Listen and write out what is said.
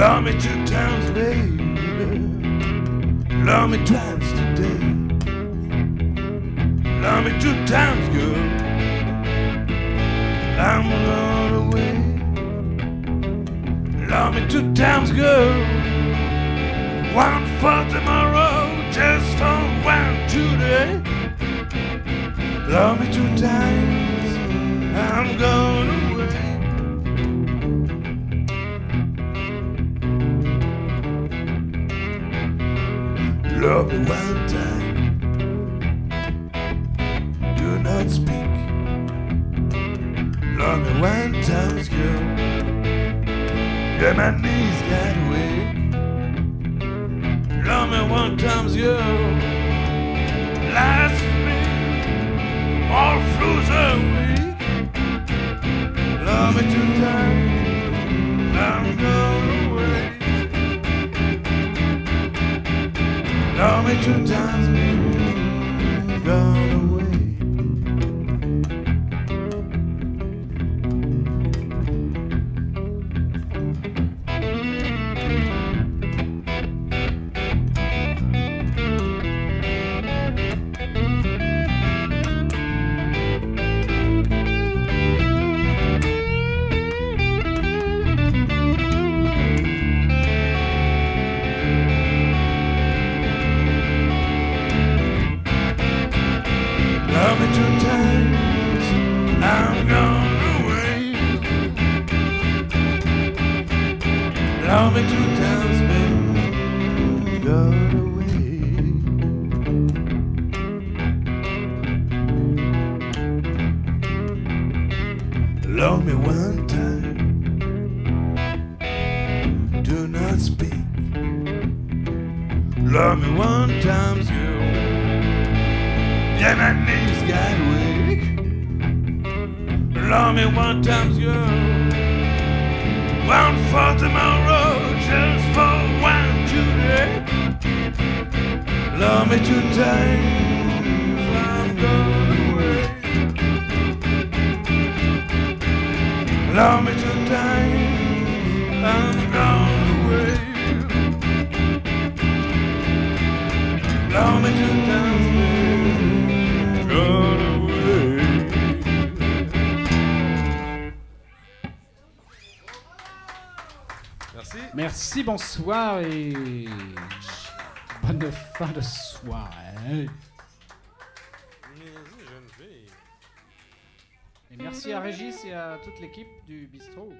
Love me two times, baby. Love me twice today. Love me two times, girl. I'm gone away. Love me two times, girl. One for tomorrow, just for one today. Love me two times, I'm gone Love me one time. Do not speak. Love me one time, girl. Yeah, my knees got Love me two times, baby. Love me two times, baby, gone away. Love me one time, do not speak. Love me one time, girl. Yeah, my knees got weak. Love me one time, girl. One for tomorrow, just for one today. Love me two times, I'm going away. Love me two times, I'm gone away. Love me two times, Merci. Merci, bonsoir et bonne fin de soirée. Et merci à Régis et à toute l'équipe du bistrot.